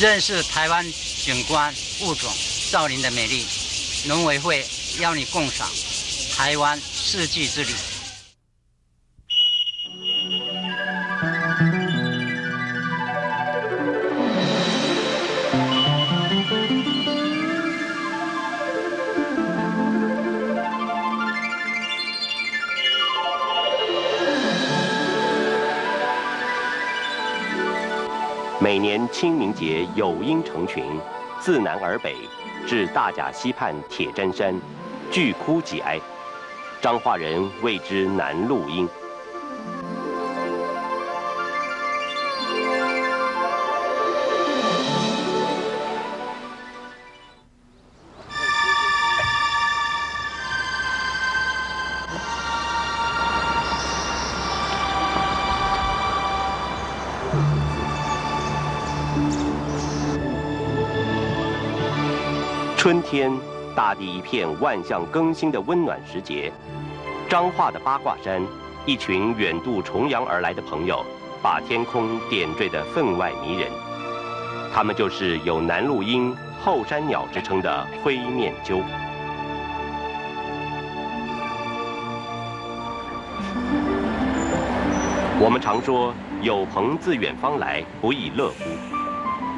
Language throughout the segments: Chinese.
认识台湾景观物种造林的美丽。农委会邀你共赏台湾四季之旅。每年清明节有鹰成群，自南而北，至大甲溪畔铁砧山，巨窟挤哀，彰化人谓之南鹿鹰。天，大地一片万象更新的温暖时节。彰化的八卦山，一群远渡重洋而来的朋友，把天空点缀得分外迷人。他们就是有“南鹿鹰”“后山鸟”之称的灰面鸠。我们常说“有朋自远方来，不亦乐乎”。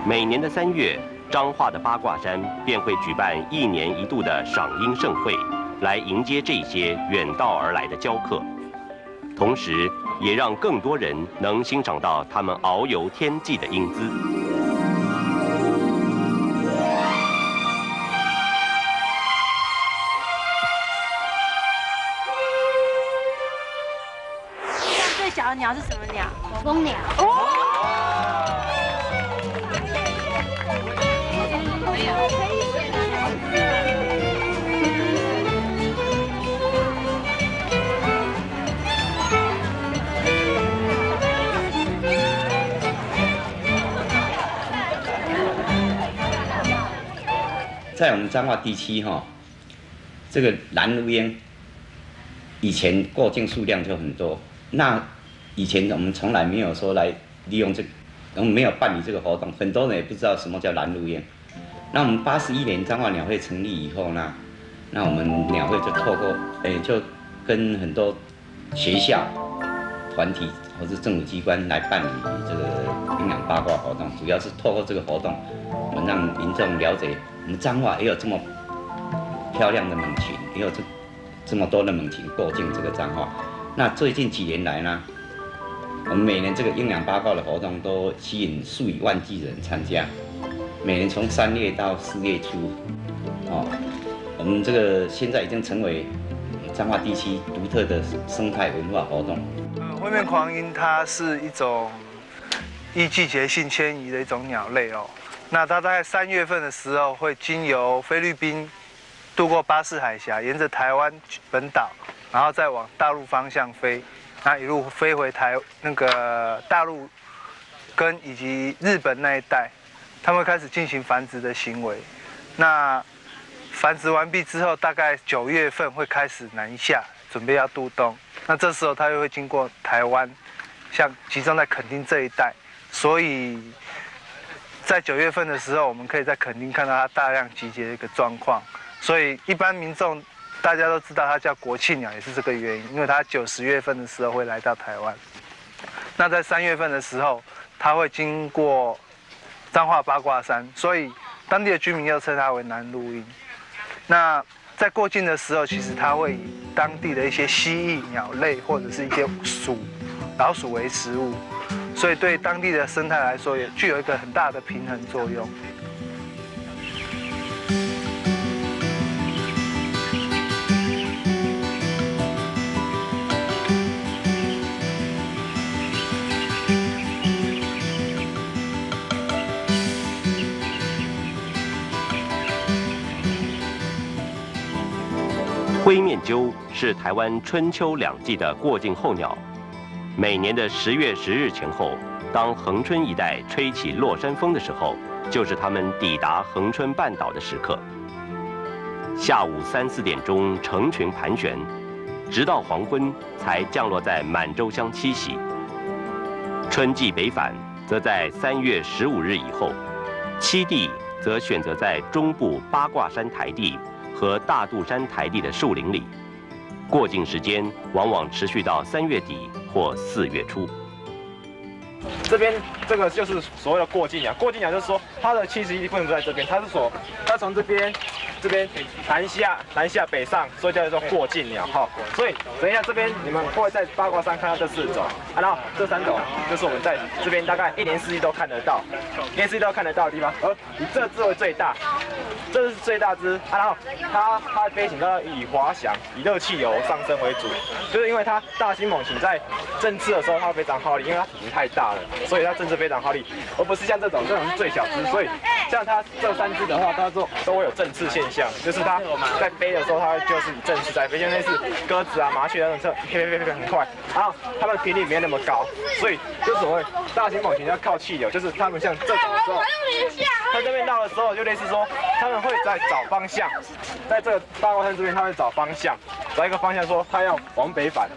每年的三月。彰化的八卦山便会举办一年一度的赏樱盛会，来迎接这些远道而来的教客，同时也让更多人能欣赏到他们遨游天际的英姿。最小的鸟是什么鸟？蜂鸟。在我们彰化地区哈，这个蓝鹭鸢以前过境数量就很多。那以前我们从来没有说来利用这，我们没有办理这个活动，很多人也不知道什么叫蓝鹭鸢。那我们八十一年彰化鸟会成立以后呢，那我们鸟会就透过诶，就跟很多学校、团体或是政府机关来办理这个营养八卦活动，主要是透过这个活动，我们让民众了解我们彰化也有这么漂亮的猛禽，也有这这么多的猛禽过境这个彰化。那最近几年来呢，我们每年这个营养八卦的活动都吸引数以万计人参加。每年从三月到四月初，哦，我们这个现在已经成为彰化地区独特的生态文化活动。灰面狂鹰它是一种依季节性迁移的一种鸟类哦。那它在三月份的时候会经由菲律宾渡过巴士海峡，沿着台湾本岛，然后再往大陆方向飞，那一路飞回台那个大陆跟以及日本那一带。他们开始进行繁殖的行为，那繁殖完毕之后，大概九月份会开始南下，准备要渡冬。那这时候它又会经过台湾，像集中在垦丁这一带，所以在九月份的时候，我们可以在垦丁看到它大量集结的一个状况。所以一般民众大家都知道它叫国庆鸟，也是这个原因，因为它九十月份的时候会来到台湾。那在三月份的时候，它会经过。彰化八卦山，所以当地的居民又称它为南鹿鹰。那在过境的时候，其实它会以当地的一些蜥蜴、鸟类或者是一些鼠、老鼠为食物，所以对当地的生态来说，也具有一个很大的平衡作用。灰面鸠是台湾春秋两季的过境候鸟。每年的十月十日前后，当恒春一带吹起落山风的时候，就是它们抵达恒春半岛的时刻。下午三四点钟成群盘旋，直到黄昏才降落在满洲乡栖息。春季北返则在三月十五日以后，七地则选择在中部八卦山台地和大肚山台地的树林里，过境时间往往持续到三月底或四月初。这边这个就是所谓的过境鸟，过境鸟就是说它的栖息地不能在这边，它是说它从这边这边南下南下北上，所以叫做过境鸟哈。所以等一下这边你们会在八卦山看到这四种，啊，然后这三种就是我们在这边大概一年四季都看得到，一年四季都看得到的地方。而以这只为最大，这是最大只啊，然后它它的飞行都要以滑翔、以热气流上升为主，就是因为它大型猛禽在振翅的时候它非常耗力，因为它体型太大了，所以它振翅非常耗力，而不是像这种这种是最小只，所以像它这三只的话，它都都会有振翅现象就是它在飞的时候，它就是以振翅在飞，像类似鸽子啊、麻雀那种，飞飞飞飞很快，然后它们频率没有那么高，所以就所谓大型猛禽要靠气流，就是它们像这种的时候，它这边到的时候就类似说，他们会在找方向，在这个八卦山这边，它会找方向，找一个方向说它要往北返，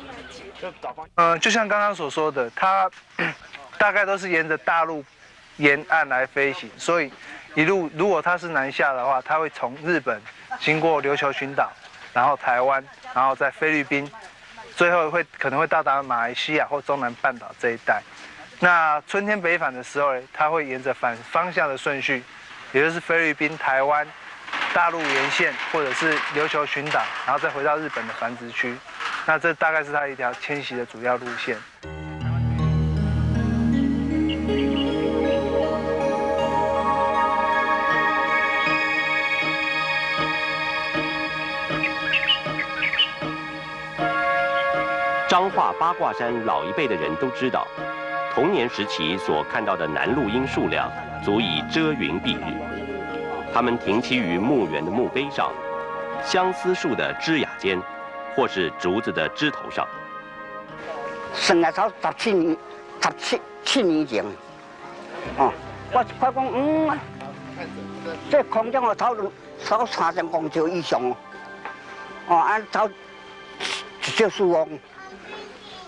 就找方向。嗯，就像刚刚所说的，它 大概都是沿着大陆沿岸来飞行，所以一路如果它是南下的话，它会从日本经过琉球群岛，然后台湾，然后在菲律宾，最后会可能会到达马来西亚或中南半岛这一带。那春天北返的时候呢，它会沿着反方向的顺序，也就是菲律宾、台湾、大陆沿线或者是琉球群岛，然后再回到日本的繁殖区。那这大概是它一条迁徙的主要路线。八卦山老一辈的人都知道，童年时期所看到的南陆鹰数量足以遮云蔽日。它们停栖于墓园的墓碑上、相思树的枝桠间，或是竹子的枝头上。生啊，早十七年，十七七年前，哦，我快讲，嗯，这空中我头超三千公尺以上哦，哦，按超一少数哦，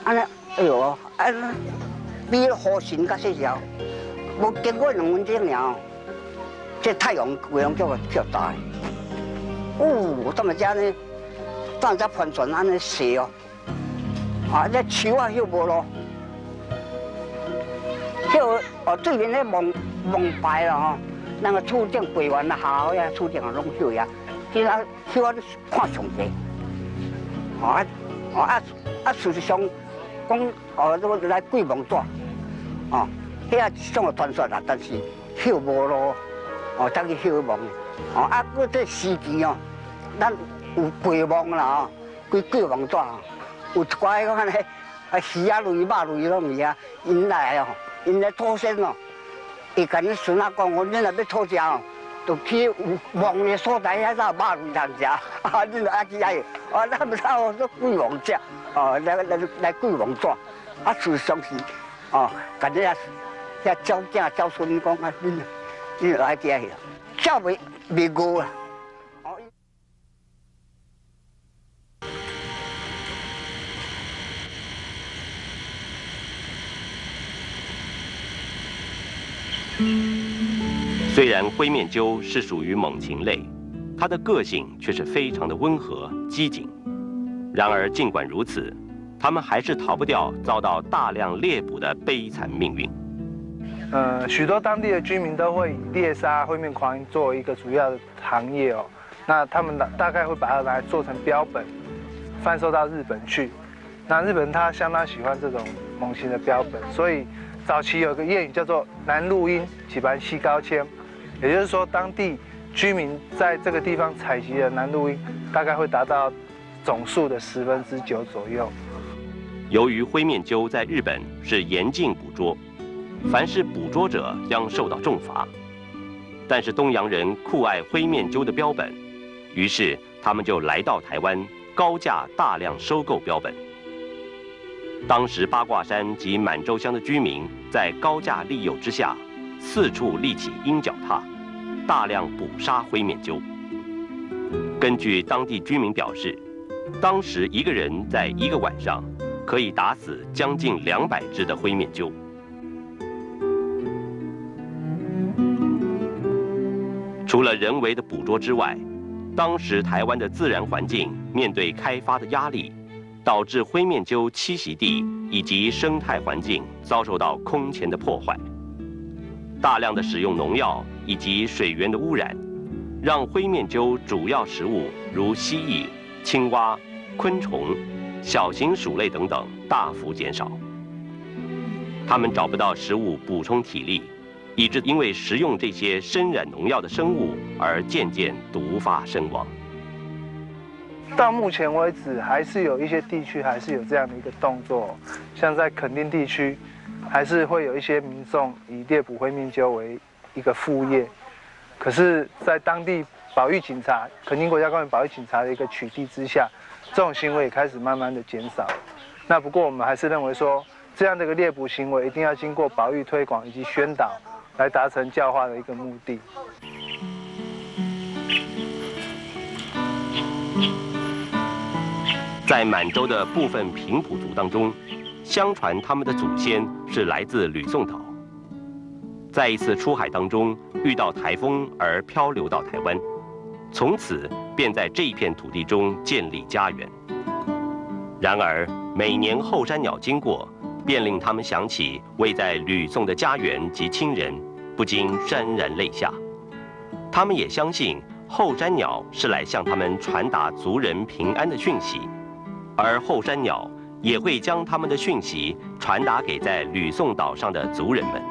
安尼，哎呦，安尼。比火星较细条，无经过两分钟了，这太阳月亮叫叫大，哦，怎么家呢，当只喷泉安尼射哦。啊！这树啊，休无咯，休哦，对面咧蒙蒙白了吼，那个厝顶背完了好呀，厝顶啊拢休呀，其他休啊看上济，哦啊哦啊啊，事实上讲哦，这个来贵蒙带，哦，遐啊种传说啦，但是休无咯，哦，再去休蒙，哦啊，搁这时期哦，咱有贵蒙啦哦，贵贵蒙带。有一寡迄个安尼，啊鱼啊类、肉类拢是啊，因来哦，因来讨生哦，伊甲恁孙仔讲，我恁若要讨食哦，就去有望的所在遐才肉类通食，啊恁着爱去遐，啊咱不操都贵王食，哦来来来贵王抓，啊事实上是，哦，甲恁遐遐照囝照孙讲啊，恁恁着爱去遐，照袂袂饿啊。虽然灰面鸠是属于猛禽类，它的个性却是非常的温和机警。然而，尽管如此，它们还是逃不掉遭到大量猎捕的悲惨命运。呃，许多当地的居民都会以猎杀灰面狂鹰作为一个主要的行业哦。那他们大大概会把它来做成标本，贩售到日本去。那日本他相当喜欢这种猛禽的标本，所以。早期有个谚语叫做“南陆鹰起盘西高迁”，也就是说，当地居民在这个地方采集的南陆鹰，大概会达到总数的十分之九左右。由于灰面鸠在日本是严禁捕捉，凡是捕捉者将受到重罚。但是东洋人酷爱灰面鸠的标本，于是他们就来到台湾，高价大量收购标本。当时八卦山及满洲乡的居民在高价利诱之下，四处立起鹰角塔，大量捕杀灰面鸠。根据当地居民表示，当时一个人在一个晚上可以打死将近两百只的灰面鸠。除了人为的捕捉之外，当时台湾的自然环境面对开发的压力，导致灰面鸠栖息地以及生态环境遭受到空前的破坏。大量的使用农药以及水源的污染，让灰面鸠主要食物如蜥蜴、青蛙、昆虫、小型鼠类等等大幅减少。它们找不到食物补充体力。以致因为食用这些深染农药的生物而渐渐毒发身亡。到目前为止，还是有一些地区还是有这样的一个动作，像在垦丁地区，还是会有一些民众以猎捕灰面鸠为一个副业。可是，在当地保育警察、肯定国家公园保育警察的一个取缔之下，这种行为也开始慢慢的减少。那不过我们还是认为说，这样的一个猎捕行为一定要经过保育推广以及宣导。来达成教化的一个目的。在满洲的部分平埔族当中，相传他们的祖先是来自吕宋岛，在一次出海当中遇到台风而漂流到台湾，从此便在这一片土地中建立家园。然而每年后山鸟经过。便令他们想起位在吕宋的家园及亲人，不禁潸然泪下。他们也相信后山鸟是来向他们传达族人平安的讯息，而后山鸟也会将他们的讯息传达给在吕宋岛上的族人们。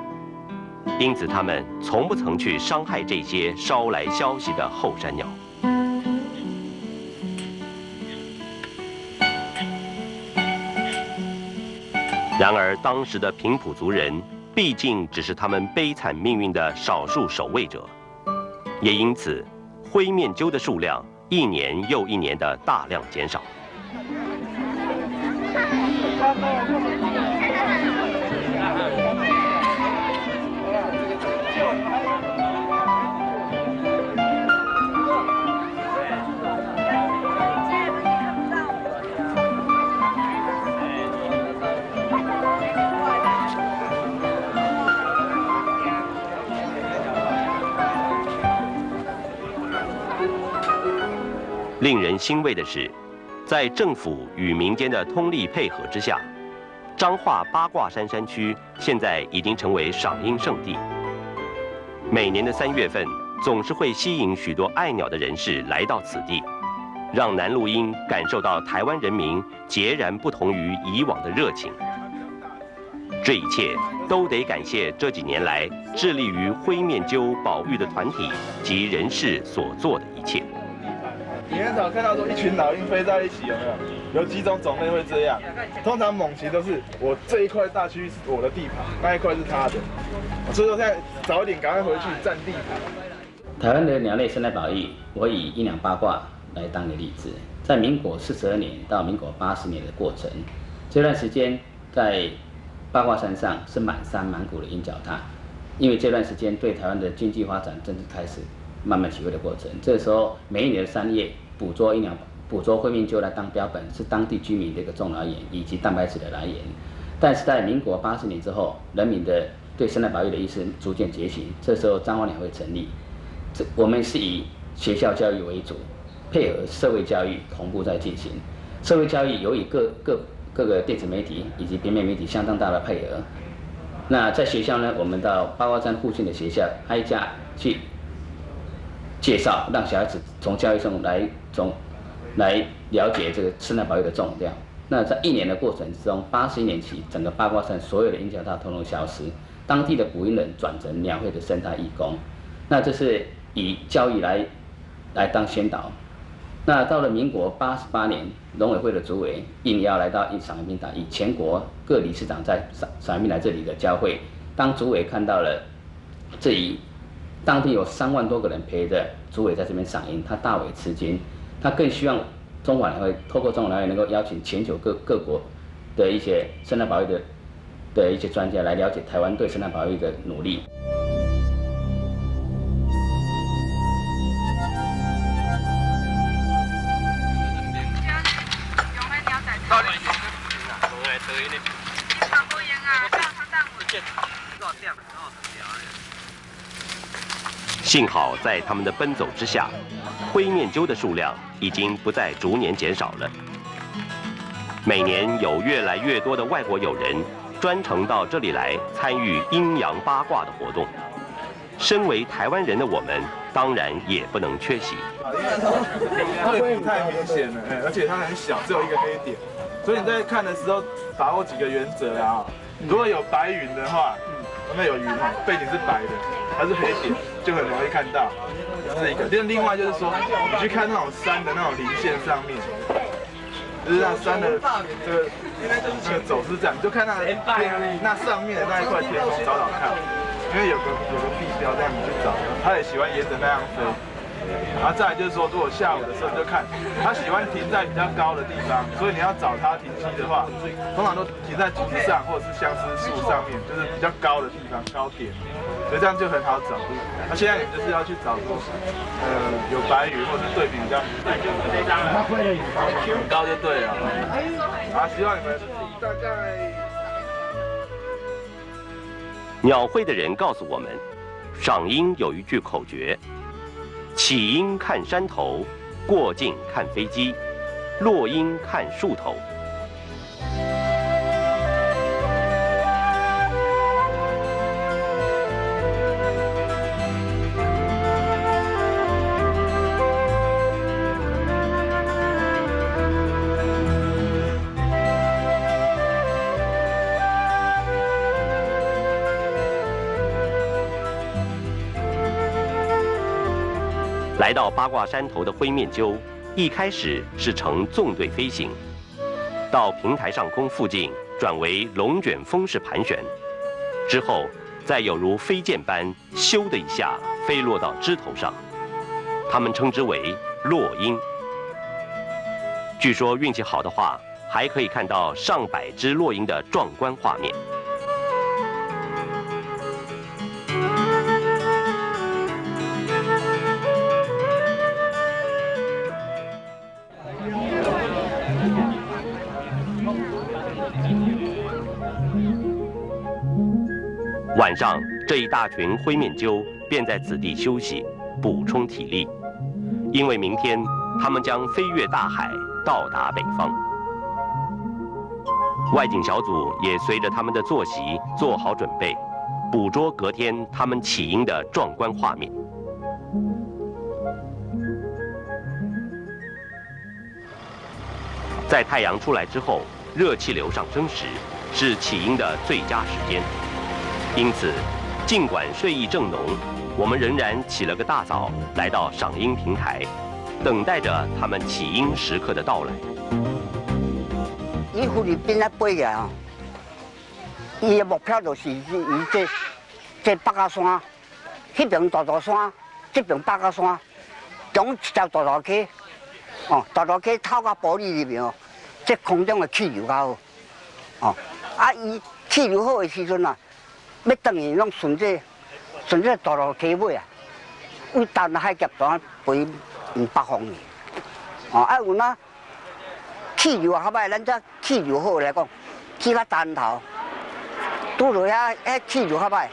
因此，他们从不曾去伤害这些捎来消息的后山鸟。然而，当时的平埔族人毕竟只是他们悲惨命运的少数守卫者，也因此，灰面鸠的数量一年又一年的大量减少。令人欣慰的是，在政府与民间的通力配合之下，彰化八卦山山区现在已经成为赏樱圣地。每年的三月份，总是会吸引许多爱鸟的人士来到此地，让南录音感受到台湾人民截然不同于以往的热情。这一切都得感谢这几年来致力于灰面鸠保育的团体及人士所做的一切。你很少看到说一群老鹰飞在一起，有没有？有几种种类会这样。通常猛禽都是我这一块大区是我的地盘，那一块是他的。所以说现在早一点赶快回去占地盘。台湾的鸟类生态保育，我以一两八卦来当个例子。在民国四十二年到民国八十年的过程，这段时间在八卦山上是满山满谷的鹰角塔，因为这段时间对台湾的经济发展正式开始。慢慢起飞的过程。这时候，每一年的三月，捕捉一两捕捉灰面鸠来当标本，是当地居民的一个重要源以及蛋白质的来源。但是在民国八十年之后，人民的对生态保育的意识逐渐觉醒。这时候，彰化两会成立。这我们是以学校教育为主，配合社会教育同步在进行。社会教育由于各各各个电子媒体以及平面媒体相当大的配合。那在学校呢，我们到八卦山附近的学校挨家去。介绍让小孩子从教育上来中来了解这个生态保育的重量。那在一年的过程之中，八十一年起，整个八卦山所有的鹰角大通通消失，当地的捕鹰人转成鸟会的生态义工。那这是以教育来来当宣导。那到了民国八十八年，农委会的主委应邀来到一赏鹰台，以全国各理事长在赏赏鹰来这里的交会。当主委看到了这一。当地有三万多个人陪着主委在这边赏樱，他大为吃惊。他更希望中华会透过中华会能够邀请全球各各国的一些生态保育的的一些专家来了解台湾对生态保育的努力。幸好在他们的奔走之下，灰面鸠的数量已经不再逐年减少了。每年有越来越多的外国友人专程到这里来参与阴阳八卦的活动。身为台湾人的我们，当然也不能缺席。它的太明显了，而且它很小，只有一个黑点，所以你在看的时候把握几个原则啊。如果有白云的话，那有云，背景是白的，它是黑点，就很容易看到。这一个，另另外就是说，你去看那种山的那种零线上面，就是那山的这个这个走势站，你就看那那上面的那一块天空找找看，因为有个有个地标让你去找，他也喜欢沿着那样飞。然后再来就是说，如果下午的时候你就看，他喜欢停在比较高的地方，所以你要找他停机的话，通常都停在竹子上或者是相思树上面，就是比较高的地方高点，所以这样就很好找。那现在你就是要去找说，呃，有白云或者是对比比较很高就对了。啊，希望你们大概。鸟会的人告诉我们，赏樱有一句口诀。起因看山头，过境看飞机，落因看树头。来到八卦山头的灰面鸠，一开始是呈纵队飞行，到平台上空附近转为龙卷风式盘旋，之后再有如飞箭般咻的一下飞落到枝头上，他们称之为落鹰。据说运气好的话，还可以看到上百只落鹰的壮观画面。上，这一大群灰面鸠便在此地休息，补充体力，因为明天他们将飞越大海，到达北方。外景小组也随着他们的作息做好准备，捕捉隔天他们起鹰的壮观画面。在太阳出来之后，热气流上升时，是起鹰的最佳时间。因此，尽管睡意正浓，我们仍然起了个大早，来到赏樱平台，等待着他们起鹰时刻的到来。伊菲律宾来飞个啊，伊的目标就是伊这这八卦山，迄边大大山，这边八卦山，中一条大大溪，哦，大大溪透过玻璃里面哦，这空中的气流较好，哦，啊，伊气流好的时阵啊。要等于拢顺着顺着大路溪尾啊，为东海夹端飞往北方去。哦，啊有那气流较歹，咱这气流好来讲，去较单头，拄着遐遐气流较歹，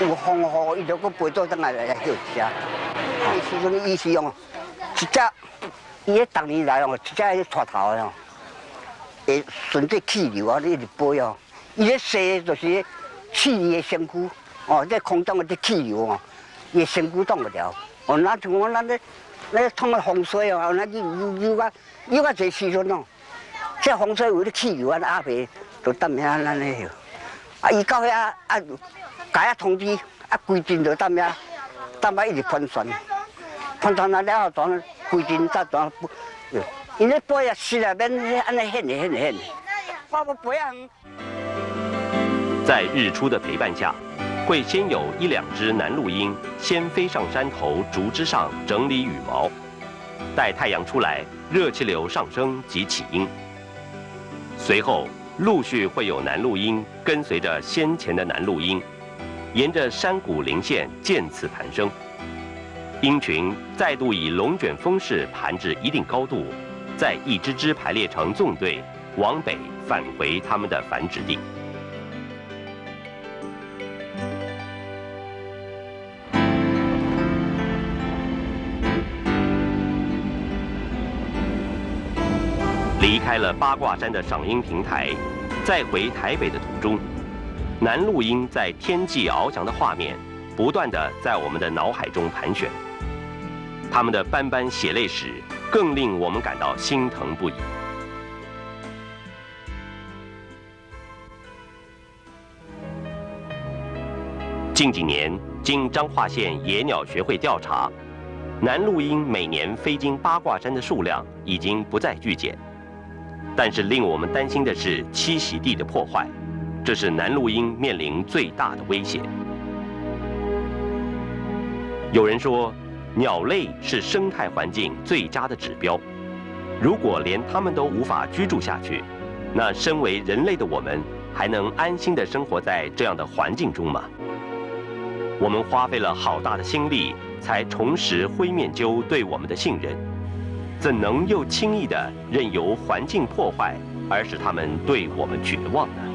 有风雨伊就搁飞倒转来来休一下。伊时阵伊是用一只，伊迄逐年来哦，一只迄带头的哦，会顺着气流啊，一直飞哦。伊咧西就是。气的身躯，哦，在空中的这气流哦，伊身躯动不了。哦，那像我那咧，那通个风水哦，那有有个有个这时阵哦，这洪水有咧气油啊，阿伯就等遐咱咧啊，伊到遐啊，改啊通知啊，规阵就等遐，等遐一直盘旋，盘旋了了后，当规阵再当不，因咧飞啊，是啊，免安尼现的现的现的，我不飞啊。在日出的陪伴下，会先有一两只南鹭鹰先飞上山头竹枝上整理羽毛，待太阳出来，热气流上升即起鹰。随后陆续会有南鹭鹰跟随着先前的南鹭鹰，沿着山谷林线渐次盘升，鹰群再度以龙卷风式盘至一定高度，再一只只排列成纵队往北返回它们的繁殖地。离开了八卦山的赏樱平台，再回台北的途中，南路鹰在天际翱翔的画面，不断的在我们的脑海中盘旋。他们的斑斑血泪史，更令我们感到心疼不已。近几年，经彰化县野鸟学会调查，南鹭鹰每年飞经八卦山的数量已经不再剧减。但是令我们担心的是栖息地的破坏，这是南鹭鹰面临最大的威胁。有人说，鸟类是生态环境最佳的指标。如果连它们都无法居住下去，那身为人类的我们，还能安心的生活在这样的环境中吗？我们花费了好大的心力，才重拾灰面鸠对我们的信任，怎能又轻易的任由环境破坏，而使他们对我们绝望呢？